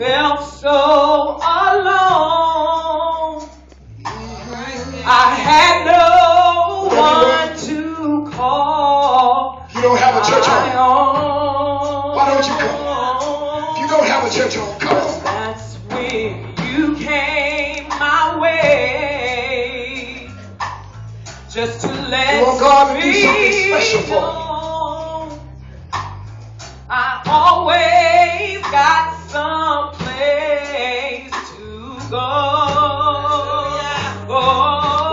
felt so alone. I had no one to call. You don't have a church home. Why don't you come? If you don't have a church home, come on. That's when you came my way. Just to let You want God to do me something special for know I always got some place to go.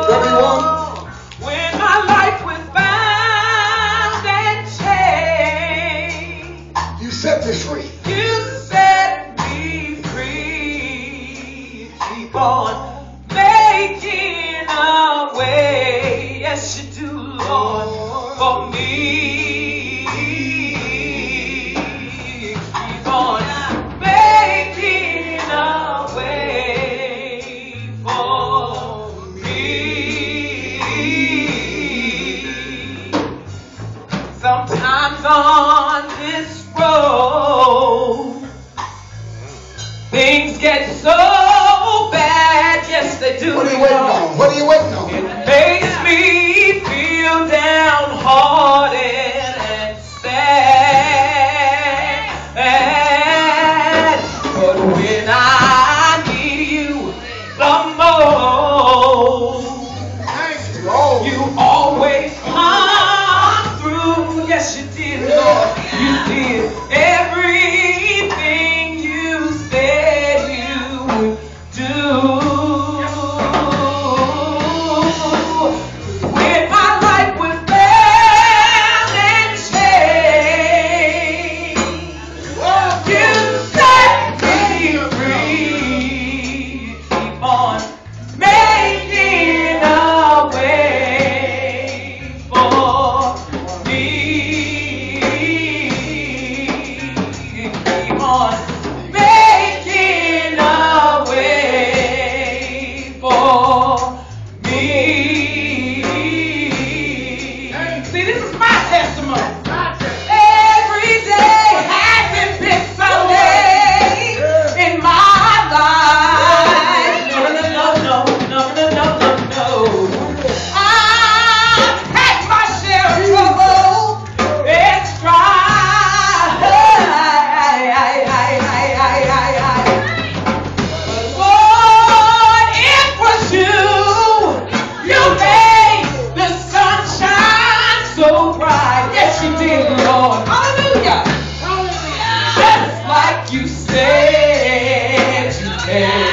Everyone. Oh, when my life was bound and chained. You set me free. You set me free. Keep on get so bad. Yes, they do. What are you waiting on? What are you waiting on? It makes me feel downhearted and sad. But when I need you the most, you always come through. Yes, you did, Lord. You did. baby.